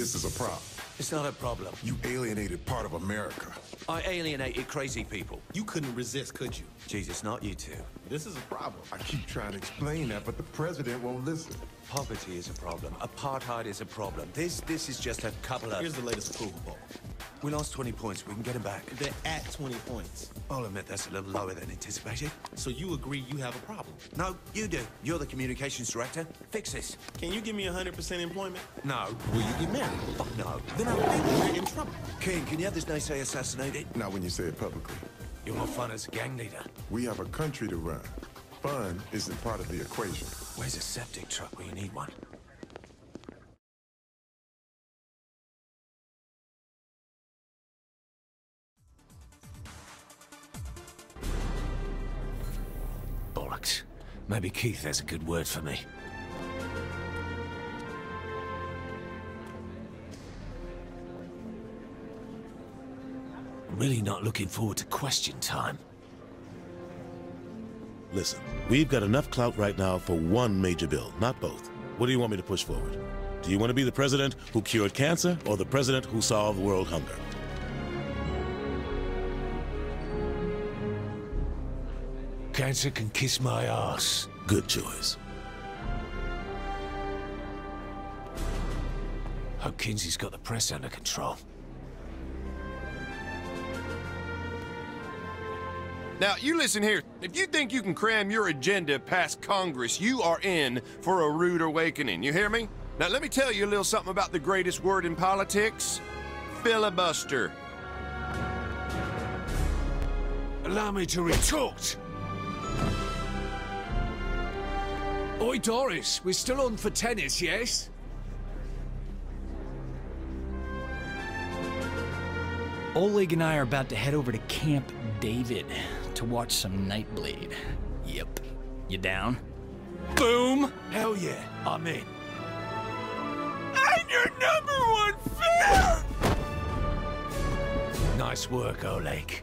This is a problem. It's not a problem. You alienated part of America. I alienated crazy people. You couldn't resist, could you? Jesus, not you two. This is a problem. I keep trying to explain that, but the president won't listen. Poverty is a problem. Apartheid is a problem. This this is just a couple of... Here's the latest approval poll. We lost 20 points. We can get them back. They're at 20 points. I'll admit that's a little lower than anticipated. So you agree you have a problem? No, you do. You're the communications director. Fix this. Can you give me 100% employment? No. Will you get married? Fuck no. Then I think we're in trouble. King, can you have this naysayer assassinated? Not when you say it publicly. You're more fun as a gang leader. We have a country to run. Fun isn't part of the equation. Where's a septic truck where you need one? Bollocks. Maybe Keith has a good word for me. I'm really not looking forward to question time. Listen, we've got enough clout right now for one major bill, not both. What do you want me to push forward? Do you want to be the president who cured cancer or the president who solved world hunger? Cancer can kiss my ass. Good choice. Hope Kinzie's got the press under control. Now, you listen here. If you think you can cram your agenda past Congress, you are in for a rude awakening. You hear me? Now, let me tell you a little something about the greatest word in politics filibuster. Allow me to retort. Oi, Doris, we're still on for tennis, yes? Oleg and I are about to head over to Camp David to watch some Nightblade. Yep. You down? Boom! Hell yeah, I'm in. I'm your number one fan! Nice work, Oleg.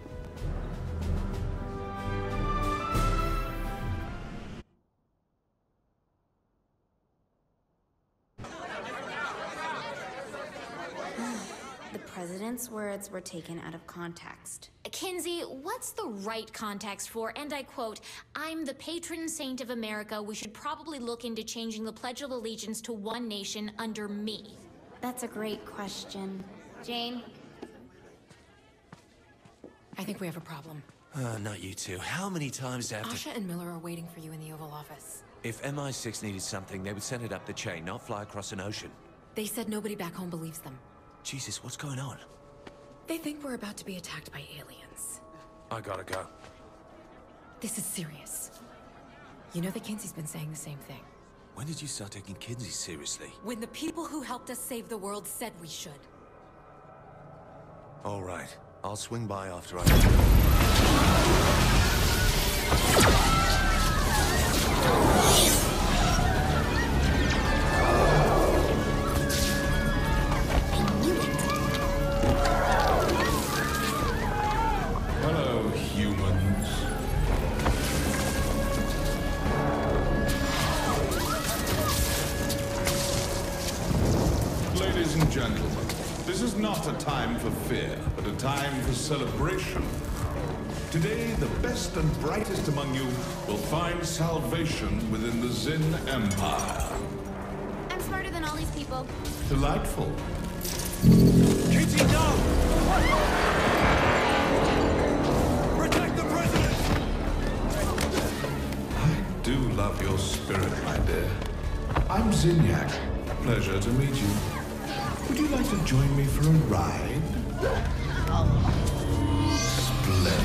The president's words were taken out of context. Kinzie, what's the right context for, and I quote, I'm the patron saint of America. We should probably look into changing the Pledge of Allegiance to one nation under me. That's a great question. Jane? I think we have a problem. Uh, not you two. How many times do I have to... Asha and Miller are waiting for you in the Oval Office. If MI6 needed something, they would send it up the chain, not fly across an ocean. They said nobody back home believes them. Jesus, what's going on? They think we're about to be attacked by aliens. I gotta go. This is serious. You know that Kinzie's been saying the same thing. When did you start taking Kinsey seriously? When the people who helped us save the world said we should. All right. I'll swing by after I... this is not a time for fear, but a time for celebration. Today, the best and brightest among you will find salvation within the Zin Empire. I'm smarter than all these people. Delightful. Kinzie, no! Protect the president! I do love your spirit, my dear. I'm Zinyak. Pleasure to meet you. Would you like to join me for a ride? Splendid.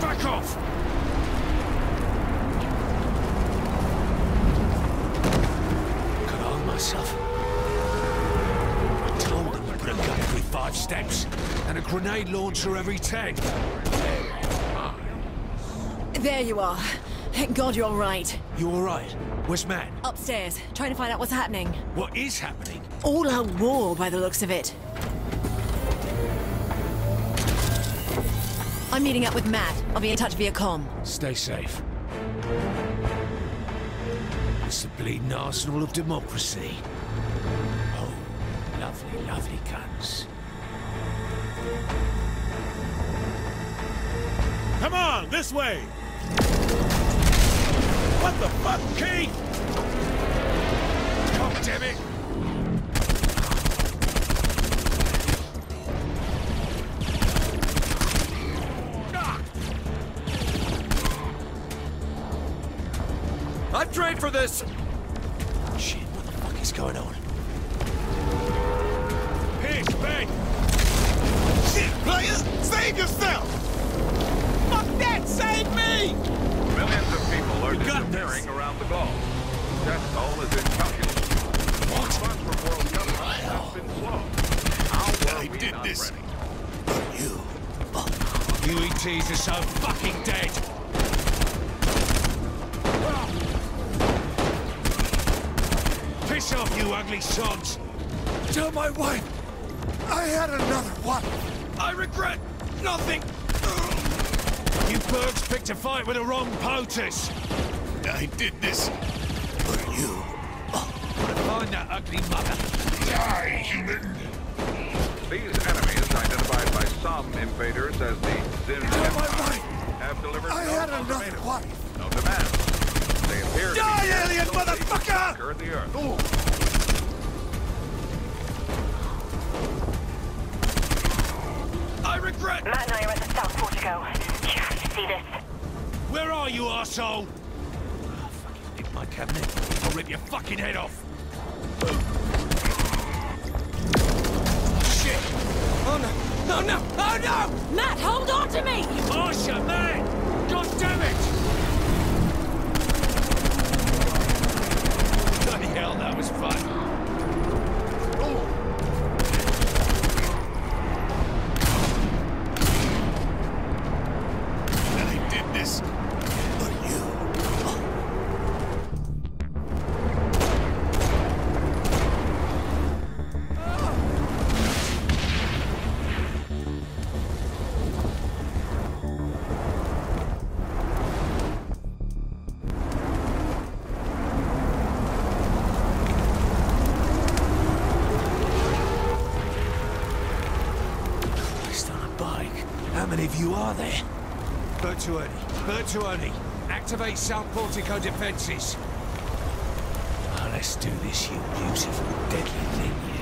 Back off! Arm myself. I told them to put a gun every five steps and a grenade launcher every ten. There you are. Thank God you're all right. You all right? Where's Matt? Upstairs, trying to find out what's happening. What is happening? All out war by the looks of it. I'm meeting up with Matt. I'll be in touch via com. Stay safe. It's the bleeding arsenal of democracy. Oh, lovely, lovely guns. Come on, this way! What the fuck, Keith? God damn it! Ah. I've trained for this! Shit, what the fuck is going on? Pitch, bang! Shit, player! Save yourself! Fuck that! Save me! Millions of people are disappearing around the globe. Death toll is incalculable. What? Response from world governments has been slow. How were we did not this. ready? You ETs are so fucking dead! Piss off, you ugly sods! Tell my wife I had another wife. I regret nothing! You birds picked a fight with the wrong POTUS! I did this for you. Find that ugly mother! Die, human! These enemies, identified by some invaders as the Zin Tell my Empire, wife have delivered I no had another ultimatum, wife. no demands. They appear to Die, be here alien so they motherfucker! the Earth. I regret... Matt and I are at the South Portico. You have to see this. Where are you, arsehole? Oh, fucking nick my cabinet. I'll rip your fucking head off. Shit! Oh no! Oh no! Oh no! Matt, hold on to me! Marsha, man! God damn it! Bertuoni, activate South Portico defenses. Oh, let's do this, you beautiful, deadly thing,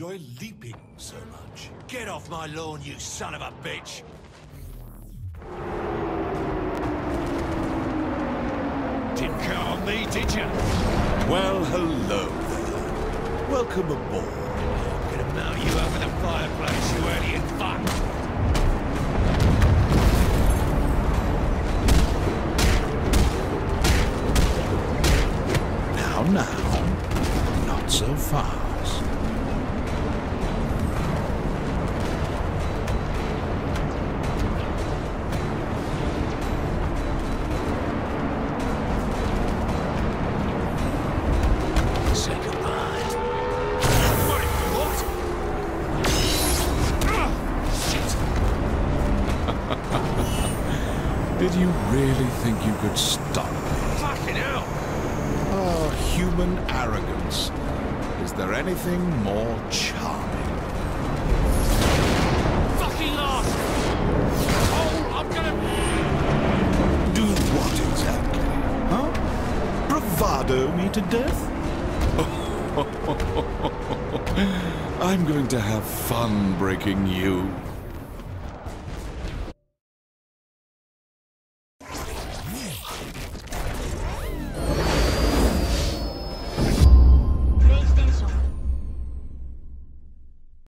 enjoy leaping so much. Get off my lawn, you son of a bitch! Didn't count on me, did you? Well, hello there. Welcome aboard. I'm gonna mow you over the fireplace, you idiot! and fucked. now, not so fast. Did you really think you could stop me? Fucking hell! Oh, human arrogance. Is there anything more charming? Fucking laugh! Oh, I'm gonna. Do what exactly? Huh? Bravado me to death? I'm going to have fun breaking you.